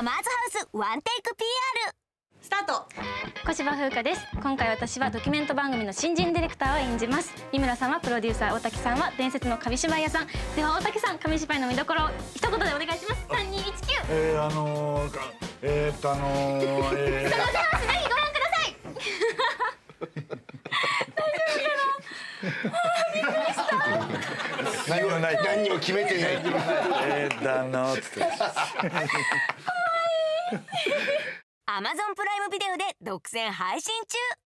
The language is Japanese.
サマーズハウスワンテイク PR スタート。小芝風花です。今回私はドキュメント番組の新人ディレクターを演じます。三村さんはプロデューサー大竹さんは伝説の紙芝居屋さん。では大竹さん紙芝居の見どころを一言でお願いします。三二一九えー、あのー、えー、っとあのー、えー、サマーズハウスぜひご覧ください。何もない。何を決めてない。えー、だのーつってアマゾンプライムビデオで独占配信中。